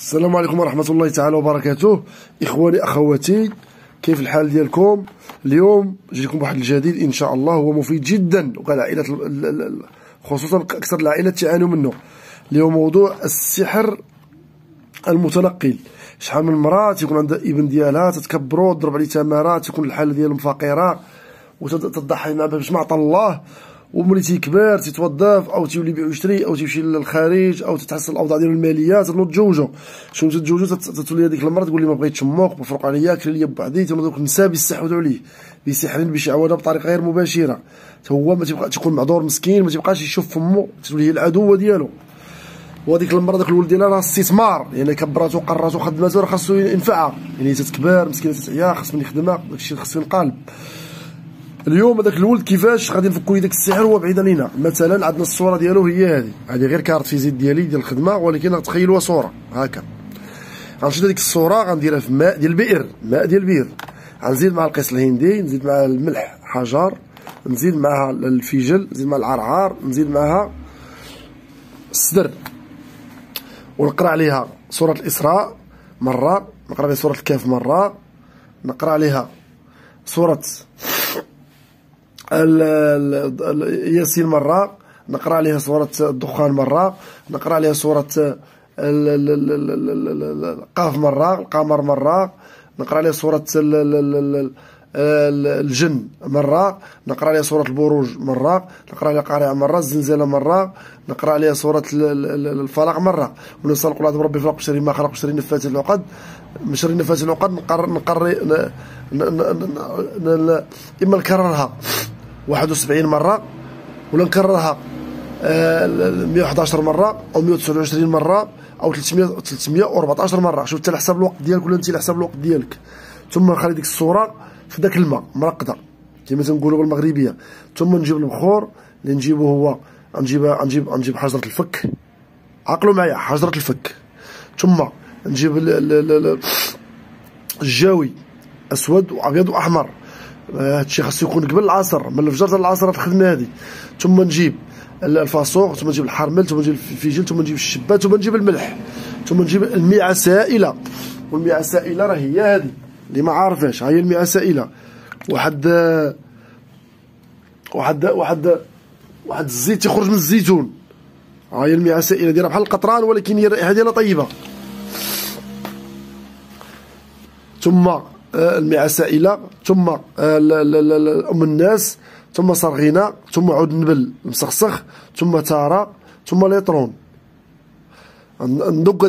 السلام عليكم ورحمة الله تعالى وبركاته. إخواني أخواتي كيف الحال ديالكم؟ اليوم جيكم بواحد الجديد إن شاء الله هو مفيد جدا وكان العائلات خصوصا أكثر العائلات تعانوا منه. اليوم موضوع السحر المتنقل. شحال من مرات تيكون عندها ابن ديالها تتكبرو تضرب عليه تمارات تكون الحالة ديالهم فقيرة وتضحي معاه باش ما عطى الله. وملي تيكبر تيتوظف أو تيولي يبيع ويشري أو تيمشي للخارج أو تتحسن الأوضاع ديالو المالية تنوض تزوجو شنو تتزوجو تتولي هذيك المرة تقول لي ما بغيتش أمك مفروق عليا كري لي بوحدي تنوض النساء بيستحوذوا عليه بسحر بشعوذه بطريقة غير مباشرة. هو ما تيبقى تيكون معذور مسكين ما تيبقاش يشوف فمو. تولي هي العدوة ديالو. وهذيك المرة داك الولد ديالها راه استثمار. يعني كبراتو قراتو خدماتو راه خاصو ينفعها. يعني تتكبر مسكينة تتعيا خاص من يخدمها. داكشي خاصو ينقالب اليوم هذاك الولد كيفاش غادي نفكوا داك السحر هو بعيد علينا؟ مثلا عندنا الصورة ديالو هي هذه. هذه غير كارت فيزيت ديالي ديال الخدمة ولكن تخيلوها صورة. هكا. غنشد هذيك الصورة غنديرها في ماء ديال البئر. ماء ديال البئر. غنزيد مع القيس الهندي نزيد مع الملح حجر نزيد معها الفيجل نزيد مع العرعار نزيد معها السدر ونقرأ عليها سورة الإسراء مرة نقرأ عليها سورة الكهف مرة نقرأ عليها سورة ياسين مرة نقرا عليها سورة الدخان مرة نقرا عليها سورة القاف مرة القمر مرة نقرا عليها سورة الجن مرة نقرا عليها سورة البروج مرة نقرا عليها قارعة مرة الزلزلة مرة نقرا عليها سورة الفلق مرة ونسأل قل بربي فلق شر ما خلق شر نفات العقد شر نفات العقد نقر نقر إما نكررها 71 مرة ولا نكررها 111 آه، مرة أو 129 مرة أو 300 314 مرة. شوف انت على حساب الوقت ديالك ولا أنت على حساب الوقت ديالك. ثم نخلي ديك الصورة في داك الماء مرقدة كما تنقولوا بالمغربية. ثم نجيب البخور اللي نجيبو هو نجيب نجيب نجيب حجرة الفك. عقلوا معايا حجرة الفك. ثم نجيب الجاوي أسود وأبيض وأحمر. هادشي خاصو يكون قبل العصر من الفجر حتى العصر الخدمه هادي. ثم نجيب الفاصوغ ثم نجيب الحرمل ثم نجيب الفيجل ثم نجيب الشبات ثم نجيب الملح ثم نجيب الميعه سائلة. والميعه سائلة راه هي هادي اللي ما عارفاش ها هي الميعه سائلة. واحد واحد واحد واحد الزيت يخرج من الزيتون. ها هي الميعه سائلة دايره بحال القطران ولكن هي الرائحه ديالها طيبة. ثم المياه سائله ثم آه، أم الناس ثم صرغينه ثم عود النبل مسخسخ ثم تارا ثم ليطرون ندق